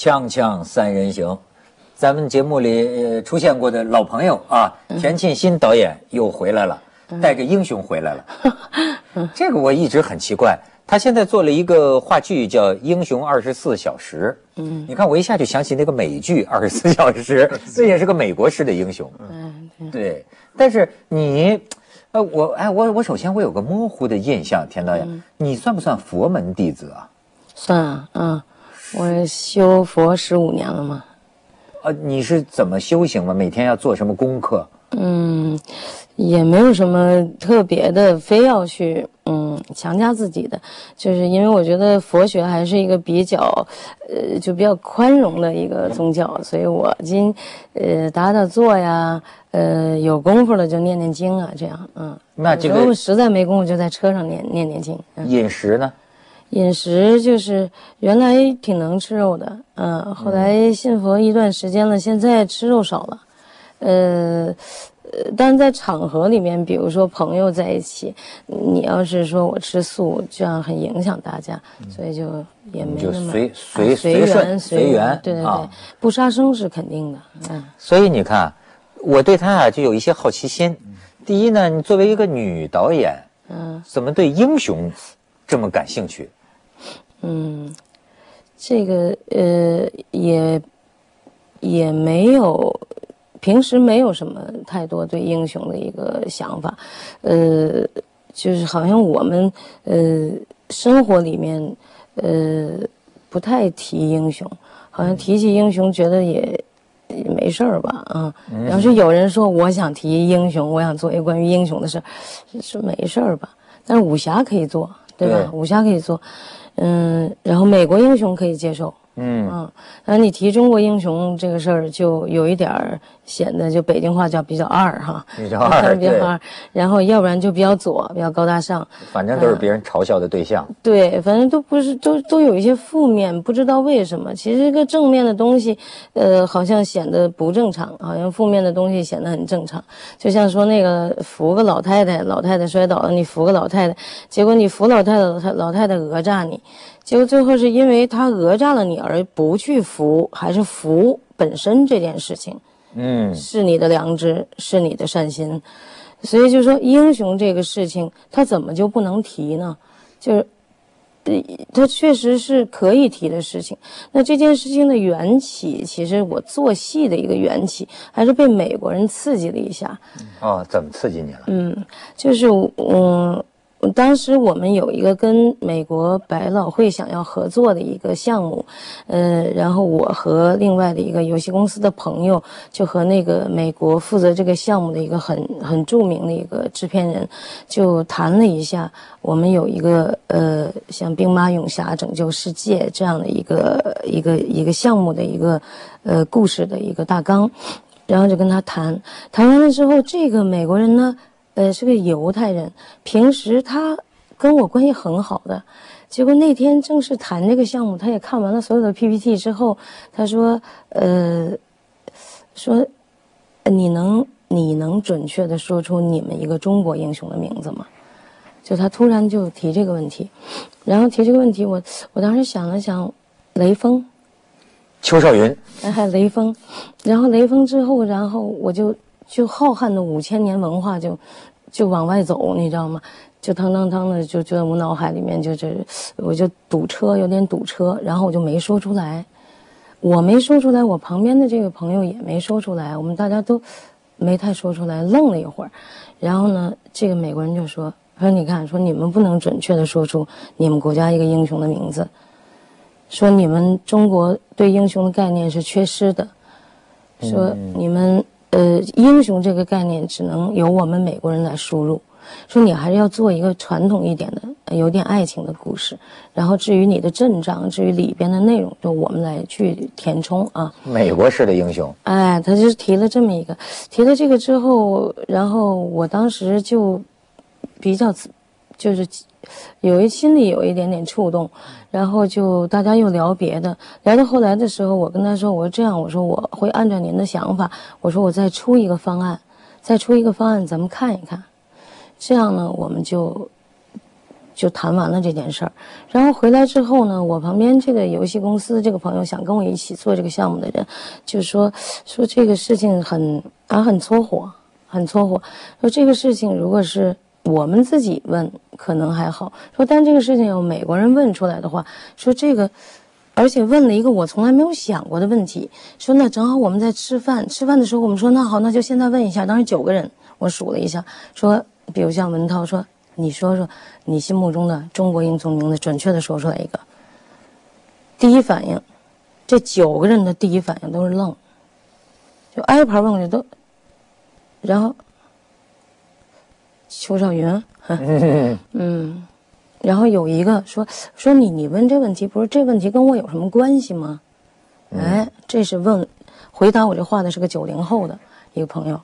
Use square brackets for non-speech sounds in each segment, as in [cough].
锵锵三人行，咱们节目里呃出现过的老朋友啊，田沁鑫导演又回来了，带着英雄回来了。[laughs] 这个我一直很奇怪，他现在做了一个话剧叫《英雄二十四小时》。嗯，你看我一下就想起那个美剧《[laughs] 二十四小时》，这也是个美国式的英雄。嗯，对。但是你，呃，我哎，我我首先我有个模糊的印象，田导演，你算不算佛门弟子啊？算啊，嗯。我修佛十五年了嘛，啊，你是怎么修行吗？每天要做什么功课？嗯，也没有什么特别的，非要去嗯强加自己的，就是因为我觉得佛学还是一个比较，呃，就比较宽容的一个宗教，所以我今呃打打坐呀，呃有功夫了就念念经啊，这样，嗯，那这个实在没功夫就在车上念念念经。饮食呢？饮食就是原来挺能吃肉的，嗯，后来信佛一段时间了，现在吃肉少了，呃，呃，但在场合里面，比如说朋友在一起，你要是说我吃素，这样很影响大家，所以就也没那么随随随缘随缘，对对对，不杀生是肯定的，嗯。所以你看，我对他啊就有一些好奇心。第一呢，你作为一个女导演，嗯，怎么对英雄这么感兴趣？嗯，这个呃也也没有，平时没有什么太多对英雄的一个想法，呃，就是好像我们呃生活里面呃不太提英雄，好像提起英雄觉得也也没事儿吧啊。要是有人说我想提英雄，我想做一个关于英雄的事儿，是没事儿吧？但是武侠可以做，对吧？武侠可以做。嗯，然后美国英雄可以接受。嗯嗯，那你提中国英雄这个事儿，就有一点儿显得就北京话叫比较二哈，比较二，比较二。然后要不然就比较左，比较高大上。反正都是别人嘲笑的对象。对，反正都不是，都都有一些负面，不知道为什么。其实一个正面的东西，呃，好像显得不正常，好像负面的东西显得很正常。就像说那个扶个老太太，老太太摔倒了，你扶个老太太，结果你扶老太太，老太老太太讹诈你。结果最后是因为他讹诈了你而不去扶，还是扶本身这件事情，嗯，是你的良知，是你的善心，所以就说英雄这个事情，他怎么就不能提呢？就是，他确实是可以提的事情。那这件事情的缘起，其实我做戏的一个缘起，还是被美国人刺激了一下。哦，怎么刺激你了？嗯，就是嗯。当时我们有一个跟美国百老汇想要合作的一个项目，呃，然后我和另外的一个游戏公司的朋友，就和那个美国负责这个项目的一个很很著名的一个制片人，就谈了一下，我们有一个呃像兵马俑侠拯救世界这样的一个一个一个项目的一个呃故事的一个大纲，然后就跟他谈，谈完了之后，这个美国人呢。呃，是个犹太人，平时他跟我关系很好的，结果那天正式谈这个项目，他也看完了所有的 PPT 之后，他说，呃，说，你能你能准确的说出你们一个中国英雄的名字吗？就他突然就提这个问题，然后提这个问题，我我当时想了想，雷锋，邱少云，还有雷锋，然后雷锋之后，然后我就。就浩瀚的五千年文化就，就往外走，你知道吗？就腾腾腾的，就就在我脑海里面，就这，我就堵车，有点堵车，然后我就没说出来。我没说出来，我旁边的这个朋友也没说出来，我们大家都没太说出来，愣了一会儿。然后呢，这个美国人就说：“说你看，说你们不能准确的说出你们国家一个英雄的名字，说你们中国对英雄的概念是缺失的，说你们。”呃，英雄这个概念只能由我们美国人来输入。说你还是要做一个传统一点的，有点爱情的故事。然后至于你的阵仗，至于里边的内容，就我们来去填充啊。美国式的英雄。哎，他就是提了这么一个，提了这个之后，然后我当时就比较，就是。有一心里有一点点触动，然后就大家又聊别的，聊到后来的时候，我跟他说：“我说这样，我说我会按照您的想法，我说我再出一个方案，再出一个方案，咱们看一看。这样呢，我们就就谈完了这件事儿。然后回来之后呢，我旁边这个游戏公司这个朋友想跟我一起做这个项目的人，就说说这个事情很啊很搓火，很搓火。说这个事情如果是我们自己问，可能还好。说但这个事情有美国人问出来的话，说这个。而且问了一个我从来没有想过的问题，说那正好我们在吃饭，吃饭的时候我们说那好，那就现在问一下。当时九个人，我数了一下，说比如像文涛说，你说说你心目中的中国英雄名字，准确的说出来一个。第一反应，这九个人的第一反应都是愣，就挨盘问过去都，然后，邱少云，[laughs] 嗯。然后有一个说说你你问这问题不是这问题跟我有什么关系吗？哎，这是问回答我这话的是个九零后的一个朋友，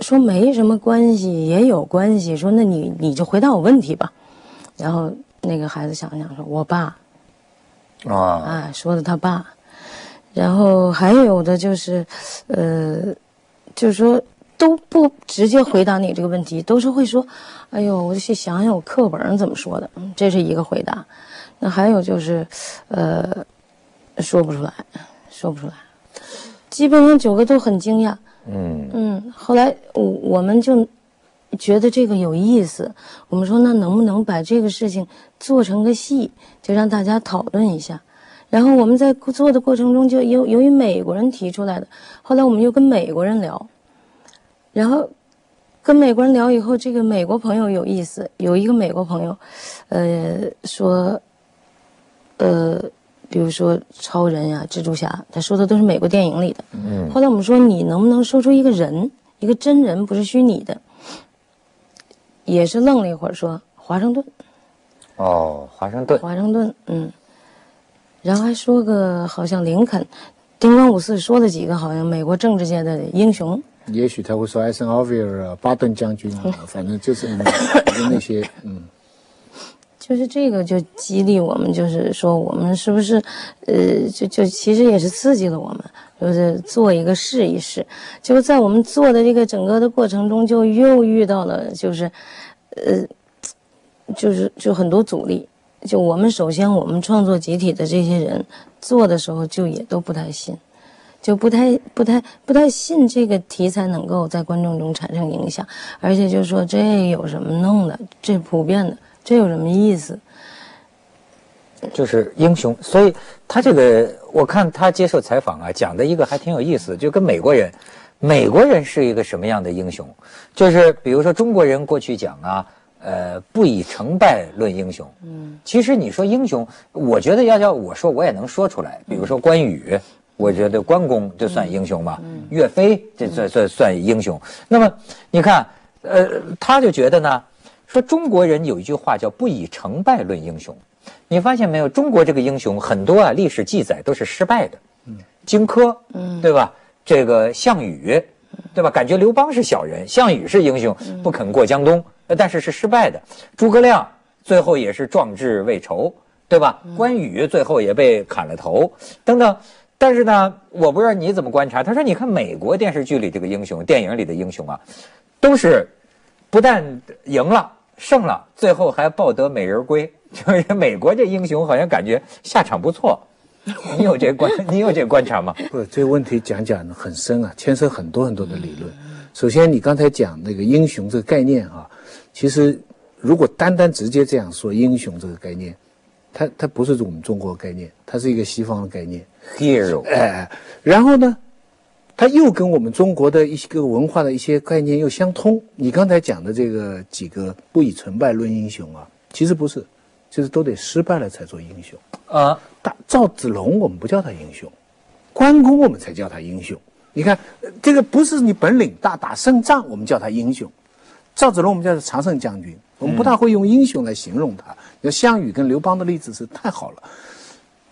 说没什么关系也有关系，说那你你就回答我问题吧。然后那个孩子想想说，我爸啊，哎说的他爸，然后还有的就是，呃，就是说。都不直接回答你这个问题，都是会说：“哎呦，我去想想我课本上怎么说的。”这是一个回答。那还有就是，呃，说不出来，说不出来。基本上九个都很惊讶。嗯嗯。后来我我们就觉得这个有意思，我们说那能不能把这个事情做成个戏，就让大家讨论一下。然后我们在做的过程中，就由由于美国人提出来的，后来我们又跟美国人聊。然后，跟美国人聊以后，这个美国朋友有意思。有一个美国朋友，呃，说，呃，比如说超人呀、蜘蛛侠，他说的都是美国电影里的。嗯。后来我们说，你能不能说出一个人，一个真人，不是虚拟的？也是愣了一会儿，说华盛顿。哦，华盛顿。华盛顿，嗯。然后还说个好像林肯，丁光五四说了几个好像美国政治界的英雄。也许他会说艾森豪威尔啊，巴顿将军啊，[laughs] 反正就是那些嗯，就是这个就激励我们，就是说我们是不是呃，就就其实也是刺激了我们，就是做一个试一试。就在我们做的这个整个的过程中，就又遇到了就是呃，就是就很多阻力。就我们首先我们创作集体的这些人做的时候，就也都不太信。就不太、不太、不太信这个题材能够在观众中产生影响，而且就说这有什么弄的？这普遍的，这有什么意思？就是英雄，所以他这个，我看他接受采访啊，讲的一个还挺有意思，就跟美国人，美国人是一个什么样的英雄？就是比如说中国人过去讲啊，呃，不以成败论英雄。嗯，其实你说英雄，我觉得要叫我说，我也能说出来。比如说关羽。我觉得关公就算英雄吧，岳飞这算算算英雄。那么你看，呃，他就觉得呢，说中国人有一句话叫“不以成败论英雄”。你发现没有？中国这个英雄很多啊，历史记载都是失败的。嗯，荆轲，嗯，对吧？这个项羽，对吧？感觉刘邦是小人，项羽是英雄，不肯过江东，但是是失败的。诸葛亮最后也是壮志未酬，对吧？关羽最后也被砍了头，等等。但是呢，我不知道你怎么观察。他说：“你看美国电视剧里这个英雄，电影里的英雄啊，都是不但赢了、胜了，最后还抱得美人归。[laughs] 就是美国这英雄好像感觉下场不错。你有这观，[laughs] 你有这观察吗？不，这个问题讲讲很深啊，牵涉很多很多的理论。首先，你刚才讲那个英雄这个概念啊，其实如果单单直接这样说英雄这个概念。”它它不是我们中国概念，它是一个西方的概念，hero。哎，然后呢，它又跟我们中国的一些个文化的一些概念又相通。你刚才讲的这个几个不以成败论英雄啊，其实不是，就是都得失败了才做英雄啊。大赵子龙我们不叫他英雄，关公我们才叫他英雄。你看这个不是你本领大打胜仗我们叫他英雄，赵子龙我们叫他常胜将军，我们不大会用英雄来形容他。要项羽跟刘邦的例子是太好了，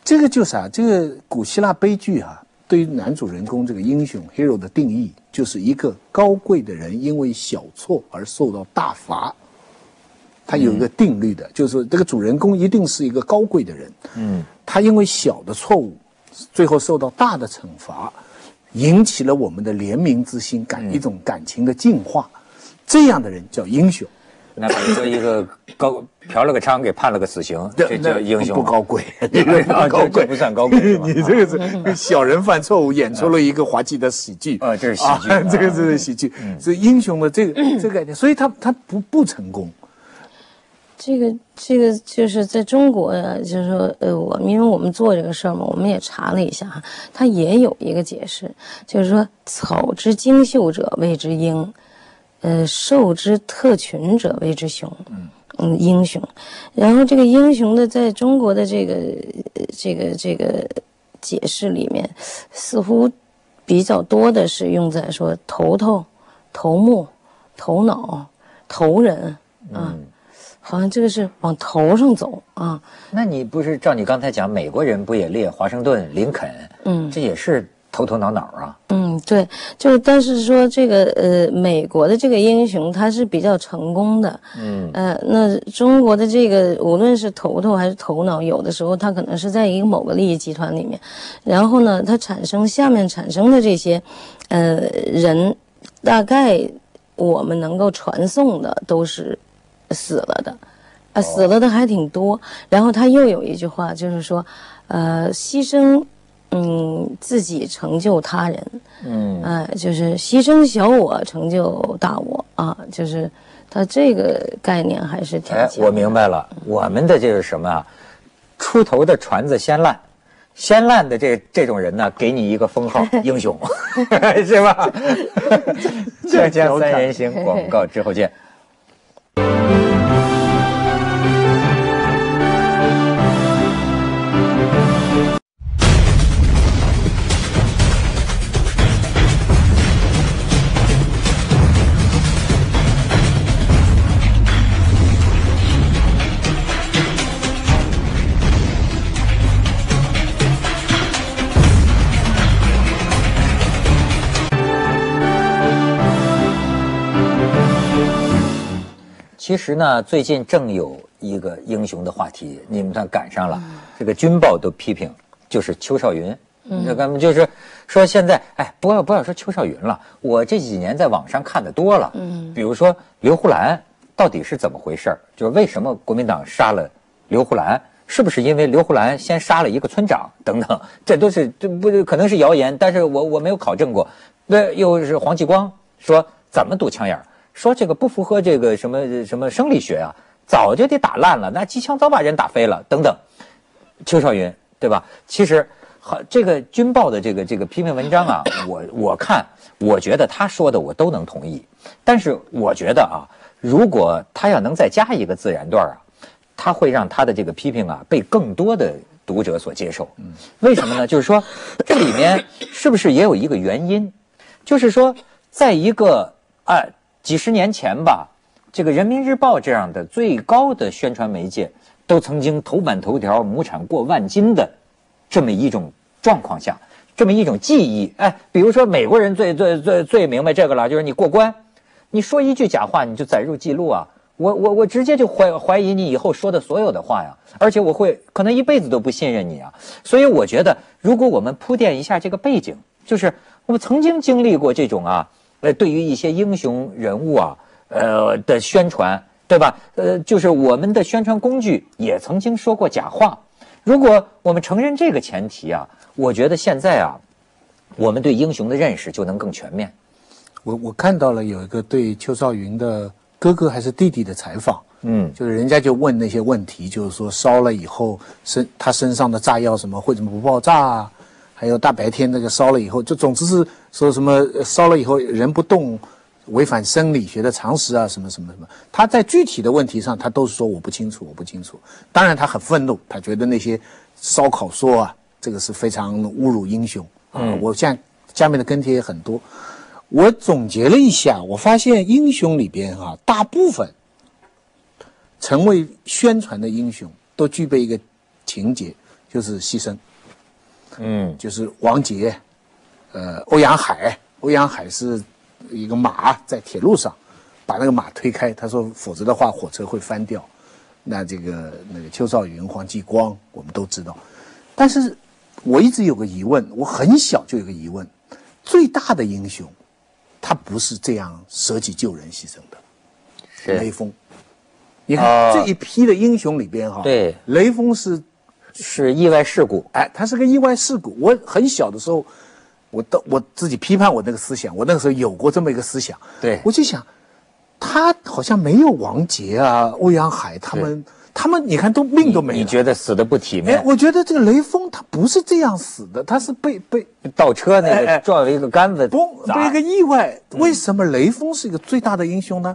这个就是啊，这个古希腊悲剧啊，对于男主人公这个英雄 hero 的定义，就是一个高贵的人因为小错而受到大罚。他有一个定律的，就是这个主人公一定是一个高贵的人，嗯，他因为小的错误，最后受到大的惩罚，引起了我们的怜悯之心，感一种感情的净化，这样的人叫英雄。那比如说一个高嫖了个娼，给判了个死刑，这叫英雄。不高贵，[laughs] 这个不高贵，不算高贵。你这个是小人犯错误，演出了一个滑稽的喜剧。啊，这是喜剧，[laughs] 这个是喜剧，是英雄的这个这个概念，所以他他不不成功。这个这个就是在中国，就是说，呃，我因为我们做这个事儿嘛，我们也查了一下哈，他也有一个解释，就是说，草之精秀者谓之英，呃，受之特群者谓之雄，嗯，英雄。然后这个英雄的，在中国的这个这个这个解释里面，似乎比较多的是用在说头头、头目、头脑、头人啊。好像这个是往头上走啊？那你不是照你刚才讲，美国人不也列华盛顿、林肯？嗯，这也是头头脑脑啊。嗯，对，就但是说这个呃，美国的这个英雄他是比较成功的。嗯，呃，那中国的这个无论是头头还是头脑，有的时候他可能是在一个某个利益集团里面，然后呢，他产生下面产生的这些，呃，人，大概我们能够传送的都是。死了的，啊，死了的还挺多。然后他又有一句话，就是说，呃，牺牲，嗯，自己成就他人，嗯，哎，就是牺牲小我成就大我啊，就是他这个概念还是挺。哎，我明白了，我们的这是什么啊？出头的船子先烂，先烂的这这种人呢，给你一个封号 [laughs] 英雄，[laughs] 是吧？[laughs] 锵锵三人行，广告之后见。其实呢，最近正有一个英雄的话题，你们算赶上了，这个军报都批评，就是邱少云。这咱们就是说现在，哎，不要不要说邱少云了，我这几年在网上看的多了。嗯，比如说刘胡兰到底是怎么回事就是为什么国民党杀了刘胡兰？是不是因为刘胡兰先杀了一个村长？等等，这都是这不可能是谣言，但是我我没有考证过。那又是黄继光说怎么堵枪眼儿？说这个不符合这个什么什么生理学啊，早就得打烂了，那机枪早把人打飞了等等。邱少云对吧？其实好，这个军报的这个这个批评文章啊，我我看，我觉得他说的我都能同意。但是我觉得啊，如果他要能再加一个自然段啊，他会让他的这个批评啊被更多的读者所接受。为什么呢？就是说这里面是不是也有一个原因？就是说在一个啊。几十年前吧，这个人民日报这样的最高的宣传媒介，都曾经头版头条亩产过万斤的这么一种状况下，这么一种记忆。哎，比如说美国人最最最最明白这个了，就是你过关，你说一句假话，你就载入记录啊。我我我直接就怀怀疑你以后说的所有的话呀，而且我会可能一辈子都不信任你啊。所以我觉得，如果我们铺垫一下这个背景，就是我们曾经经历过这种啊。呃，对于一些英雄人物啊，呃的宣传，对吧？呃，就是我们的宣传工具也曾经说过假话。如果我们承认这个前提啊，我觉得现在啊，我们对英雄的认识就能更全面。我我看到了有一个对邱少云的哥哥还是弟弟的采访，嗯，就是人家就问那些问题，就是说烧了以后身他身上的炸药什么会怎么不爆炸啊？还有大白天那个烧了以后，就总之是说什么烧了以后人不动，违反生理学的常识啊，什么什么什么。他在具体的问题上，他都是说我不清楚，我不清楚。当然他很愤怒，他觉得那些烧烤说啊，这个是非常侮辱英雄啊。我现在下面的跟帖也很多，我总结了一下，我发现英雄里边啊，大部分成为宣传的英雄都具备一个情节，就是牺牲。嗯，就是王杰，呃，欧阳海，欧阳海是一个马在铁路上，把那个马推开，他说否则的话火车会翻掉。那这个那个邱少云、黄继光我们都知道，但是我一直有个疑问，我很小就有个疑问：最大的英雄，他不是这样舍己救人牺牲的，雷锋，你看、啊这一批的英雄里边哈，对雷锋是是意外事故，哎，他是个意外事故。我很小的时候，我到我自己批判我那个思想，我那个时候有过这么一个思想。对我就想，他好像没有王杰啊、欧阳海他们，他们你看都命都没你了。觉得死的不体面哎面，？我觉得这个雷锋他不是这样死的，他是被被倒车那个撞了一个杆子，嘣砸被一个意外。为什么雷锋是一个最大的英雄呢？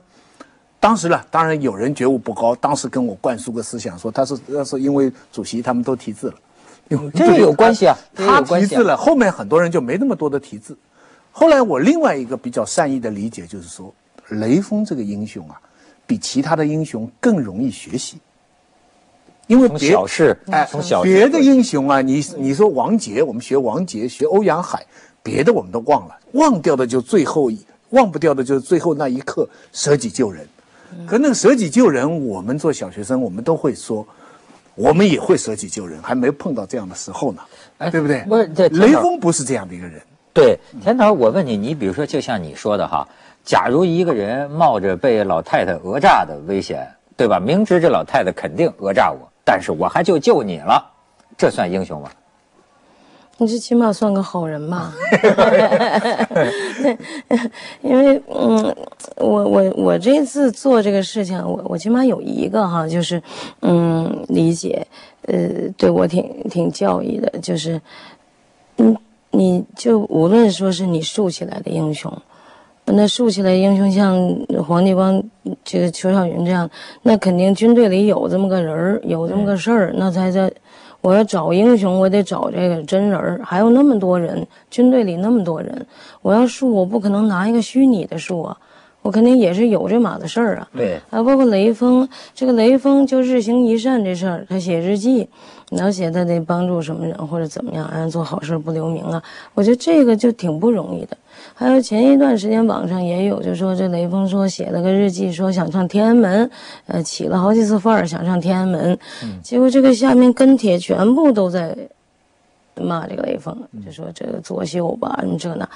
当时呢，当然有人觉悟不高，当时跟我灌输个思想，说他是那是因为主席他们都提字了，这有关系啊他提字了，后面很多人就没那么多的提字。后来我另外一个比较善意的理解就是说，雷锋这个英雄啊，比其他的英雄更容易学习，因为小事，哎，从小别的英雄啊，你你说王杰，我们学王杰，学欧阳海，别的我们都忘了，忘掉的就最后一，忘不掉的就是最后那一刻舍己救人。可那个舍己救人，我们做小学生，我们都会说，我们也会舍己救人，还没碰到这样的时候呢，哎对不对？不是这雷锋不是这样的一个人，对，田导，我问你，你比如说，就像你说的哈，假如一个人冒着被老太太讹诈的危险，对吧？明知这老太太肯定讹诈我，但是我还就救你了，这算英雄吗？你这起码算个好人吧？[laughs] 因为嗯，我我我这次做这个事情，我我起码有一个哈，就是嗯，理解，呃，对我挺挺教育的，就是嗯，你就无论说是你竖起来的英雄，那竖起来的英雄像黄继光、这个邱少云这样，那肯定军队里有这么个人儿，有这么个事儿，那才叫。我要找英雄，我得找这个真人，还有那么多人，军队里那么多人，我要树，我不可能拿一个虚拟的树啊，我肯定也是有这码子事儿啊。对啊，包括雷锋，这个雷锋就日行一善这事儿，他写日记，然后写他得帮助什么人或者怎么样，啊，做好事不留名啊，我觉得这个就挺不容易的。还有前一段时间网上也有，就说这雷锋说写了个日记，说想上天安门，呃，起了好几次范儿想上天安门，结果这个下面跟帖全部都在骂这个雷锋，就说这个作秀吧，你这那。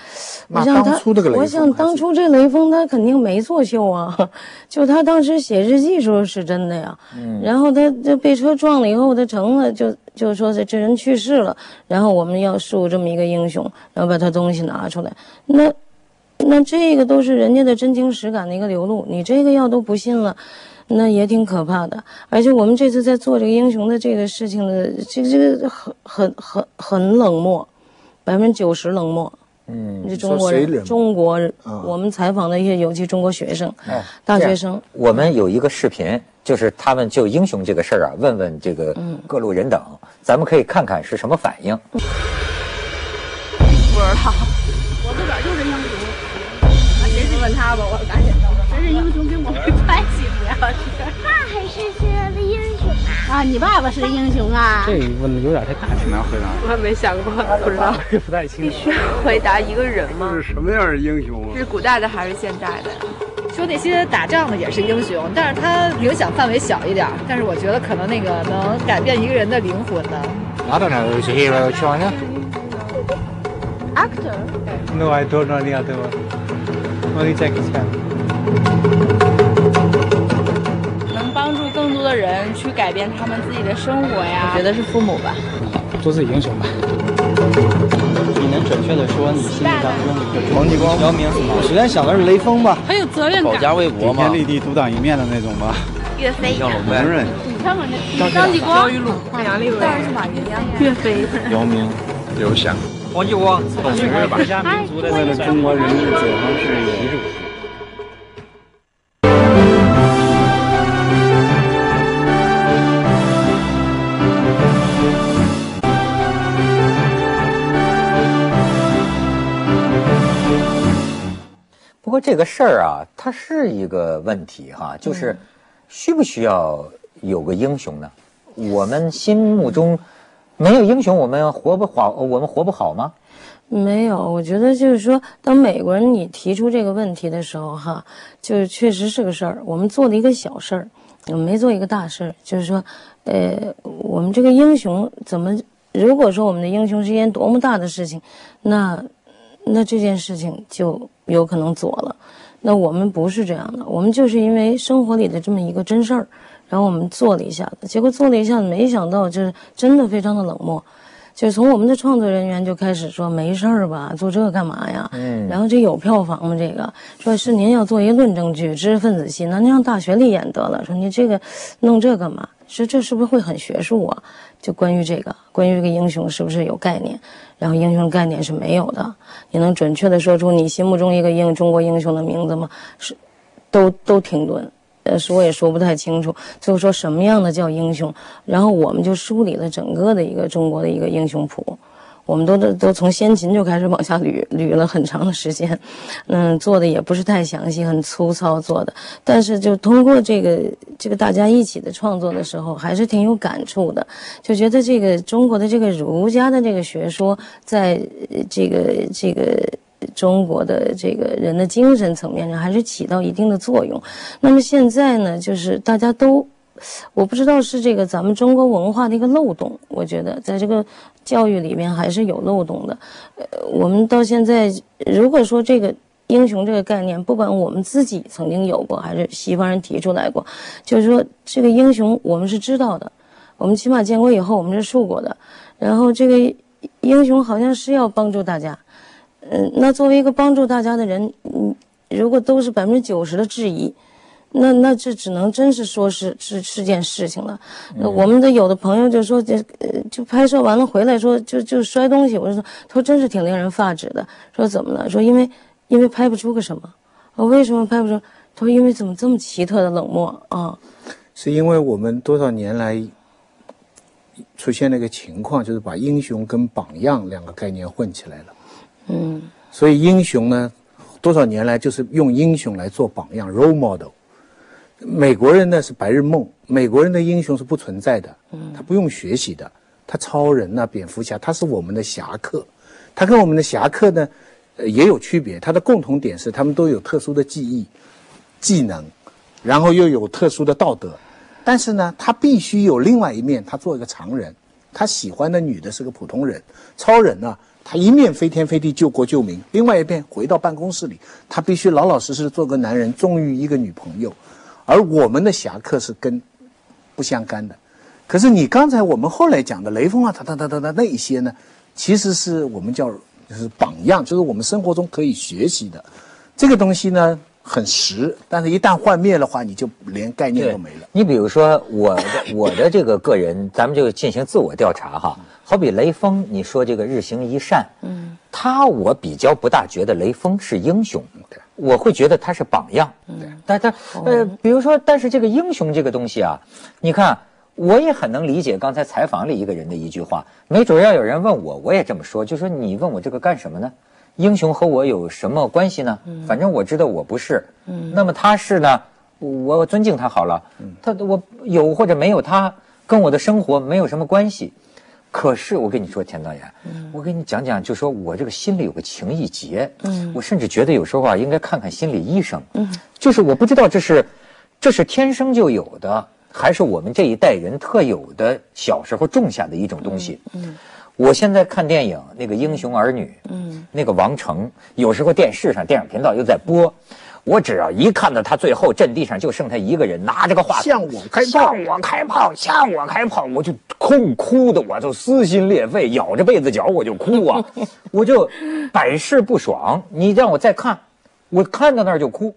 我骂想他我想当初这雷锋他肯定没作秀啊，[laughs] 就他当时写日记时候是真的呀。嗯。然后他这被车撞了以后，他成了就就说这这人去世了，然后我们要树这么一个英雄，然后把他东西拿出来，那那这个都是人家的真情实感的一个流露，你这个要都不信了。那也挺可怕的，而且我们这次在做这个英雄的这个事情的，这个这个很很很很冷漠，百分之九十冷漠。嗯，这中国人，中国人，啊我们采访的一些，尤其中国学生、哦大学生，我们有一个视频，就是他们就英雄这个事儿啊，问问这个嗯各路人等，咱们可以看看是什么反应。不知道，[laughs] 我自个儿就是英雄。[laughs] 啊，谁是问他吧，我赶紧。谁是英雄跟我没关系，爸还是学的英雄啊！啊，你爸爸是英雄啊？这问的有点太大，挺难回答我还没想过，不知道。也，[laughs] 不太清楚。必须回答一个人吗？是什么样的英雄啊？是古代的还是现代的？说那些打仗的也是英雄，但是他影响范围小一点。但是我觉得可能那个能改变一个人的灵魂的。I don't know. Is he a hero of China? Actor. No, I don't know any other one. Only Jackie Chan. 他们自己的生活呀。我觉得是父母吧。都是英雄吧。你能准确的说你心目当中的一个黄继光姚明？我首先想的是雷锋吧，很有责任保家卫国嘛。顶天立地、独当一面的那种吧。岳飞。像龙门人。张继光、大杨利伟、当然是马云呀。岳飞、姚明、刘翔、黄继光，董明珠吧。国家民族的为了中国人民解放事业过这个事儿啊，它是一个问题哈，就是需不需要有个英雄呢？我们心目中没有英雄，我们活不好，我们活不好吗？没有，我觉得就是说，当美国人你提出这个问题的时候，哈，就是确实是个事儿。我们做了一个小事儿，我们没做一个大事儿。就是说，呃，我们这个英雄怎么？如果说我们的英雄是一件多么大的事情，那那这件事情就有可能左了。那我们不是这样的，我们就是因为生活里的这么一个真事儿，然后我们做了一下子，结果做了一下子，没想到就是真的非常的冷漠。就从我们的创作人员就开始说没事儿吧，做这个干嘛呀？嗯，然后这有票房吗？这个说是您要做一论证剧、知识分子戏，那您让大学里演得了。说你这个弄这干嘛？说这是不是会很学术啊？就关于这个，关于这个英雄是不是有概念？然后英雄概念是没有的。你能准确的说出你心目中一个英中国英雄的名字吗？是，都都停顿。呃，说也说不太清楚，就是说什么样的叫英雄，然后我们就梳理了整个的一个中国的一个英雄谱，我们都都都从先秦就开始往下捋捋了很长的时间，嗯，做的也不是太详细，很粗糙做的，但是就通过这个这个大家一起的创作的时候，还是挺有感触的，就觉得这个中国的这个儒家的这个学说，在这个这个。中国的这个人的精神层面上还是起到一定的作用。那么现在呢，就是大家都，我不知道是这个咱们中国文化的一个漏洞。我觉得在这个教育里面还是有漏洞的。呃，我们到现在如果说这个英雄这个概念，不管我们自己曾经有过，还是西方人提出来过，就是说这个英雄我们是知道的，我们起码建国以后我们是树过的。然后这个英雄好像是要帮助大家。嗯，那作为一个帮助大家的人，嗯，如果都是百分之九十的质疑，那那这只能真是说是是是件事情了。我们的有的朋友就说，这呃，就拍摄完了回来说就就摔东西，我就说，他说真是挺令人发指的。说怎么了？说因为因为拍不出个什么。我为什么拍不出？他说因为怎么这么奇特的冷漠啊？是因为我们多少年来出现了一个情况，就是把英雄跟榜样两个概念混起来了。嗯，所以英雄呢，多少年来就是用英雄来做榜样 （role model）。美国人呢是白日梦，美国人的英雄是不存在的，嗯，他不用学习的，他超人呐、蝙蝠侠，他是我们的侠客，他跟我们的侠客呢，呃，也有区别，他的共同点是他们都有特殊的技艺、技能，然后又有特殊的道德，但是呢，他必须有另外一面，他做一个常人，他喜欢的女的是个普通人，超人呢。他一面飞天飞地救国救民，另外一边回到办公室里，他必须老老实实做个男人，忠于一个女朋友。而我们的侠客是跟不相干的。可是你刚才我们后来讲的雷锋啊，他他他他他那一些呢，其实是我们叫就是榜样，就是我们生活中可以学习的这个东西呢。很实，但是一旦幻灭的话，你就连概念都没了。你比如说我的我的这个个人，[laughs] 咱们就进行自我调查哈。好比雷锋，你说这个日行一善，嗯，他我比较不大觉得雷锋是英雄，我会觉得他是榜样。对，但他呃，比如说，但是这个英雄这个东西啊，你看，我也很能理解刚才采访里一个人的一句话，没准要有人问我，我也这么说，就说你问我这个干什么呢？英雄和我有什么关系呢？反正我知道我不是。那么他是呢？我尊敬他好了。他我有或者没有他，跟我的生活没有什么关系。可是我跟你说，田导演，我跟你讲讲，就说我这个心里有个情意结。我甚至觉得有时候啊，应该看看心理医生。就是我不知道这是这是天生就有的，还是我们这一代人特有的小时候种下的一种东西。我现在看电影，那个《英雄儿女》，嗯，那个王成，有时候电视上电影频道又在播，我只要一看到他最后阵地上就剩他一个人，拿着个话筒向我开炮，向我开炮，向我开炮，我就哭哭的，我就撕心裂肺，咬着被子角我就哭啊，[laughs] 我就百试不爽。你让我再看，我看到那儿就哭。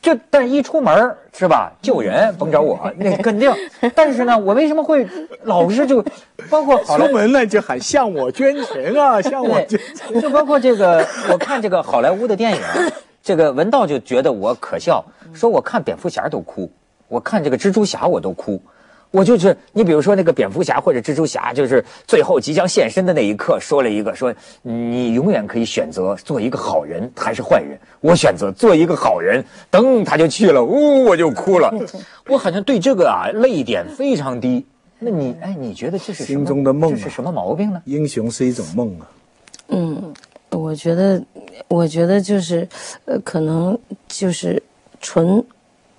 就但一出门是吧？救人 [laughs] 甭找我，那肯定。但是呢，我为什么会老是就 [laughs] 包括好出门呢就喊向我捐钱啊，向我捐钱。就包括这个，我看这个好莱坞的电影，这个文道就觉得我可笑，说我看蝙蝠侠都哭，我看这个蜘蛛侠我都哭。我就是你，比如说那个蝙蝠侠或者蜘蛛侠，就是最后即将现身的那一刻，说了一个说你永远可以选择做一个好人还是坏人。我选择做一个好人，噔他就去了，呜我就哭了。[laughs] 我好像对这个啊泪点非常低。那你哎，你觉得这是心中的梦？这是什么毛病呢？英雄是一种梦啊。嗯，我觉得，我觉得就是，呃，可能就是纯，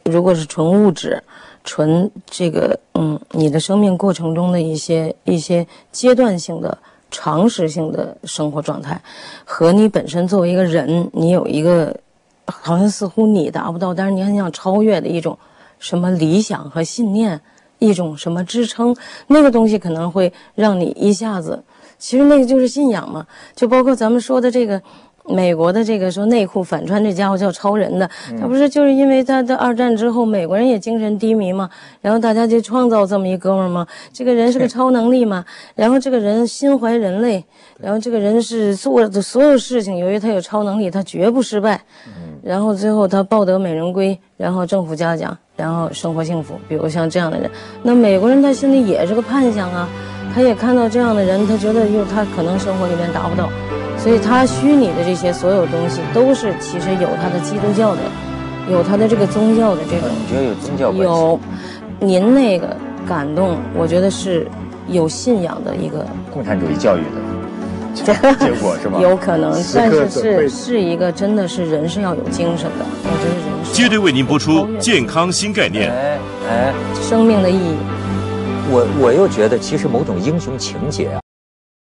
如果是纯物质。纯这个，嗯，你的生命过程中的一些一些阶段性的、常识性的生活状态，和你本身作为一个人，你有一个好像似乎你达不到，但是你很想超越的一种什么理想和信念，一种什么支撑，那个东西可能会让你一下子，其实那个就是信仰嘛，就包括咱们说的这个。美国的这个说内裤反穿这家伙叫超人的，他不是就是因为他的二战之后美国人也精神低迷嘛，然后大家就创造这么一哥们儿嘛，这个人是个超能力嘛，[laughs] 然后这个人心怀人类，然后这个人是做的所有事情，由于他有超能力，他绝不失败，然后最后他抱得美人归，然后政府嘉奖，然后生活幸福。比如像这样的人，那美国人他心里也是个盼想啊，他也看到这样的人，他觉得又他可能生活里面达不到。所以，他虚拟的这些所有东西，都是其实有他的基督教的，有他的这个宗教的这种。你觉得有宗教？有，您那个感动，我觉得是有信仰的一个共产主义教育的结 [laughs] 果是吧？有可能，但是是是一个真的是人是要有精神的，我觉得人是。接着为您播出健康新概念。哎哎，生命的意义。我我又觉得，其实某种英雄情节啊。